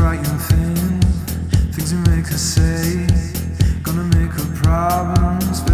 frightened thing, things you make her say, gonna make her problems.